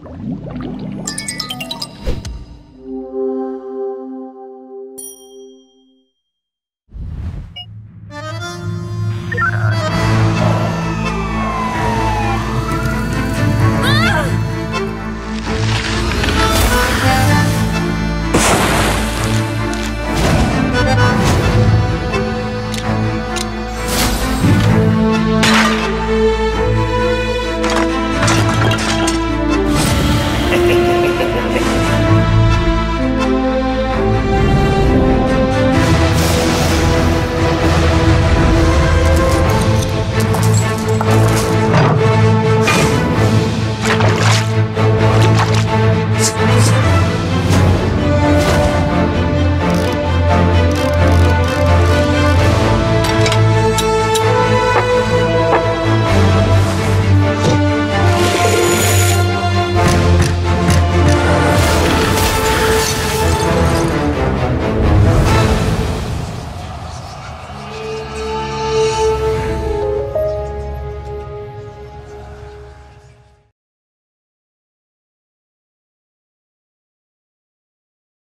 Música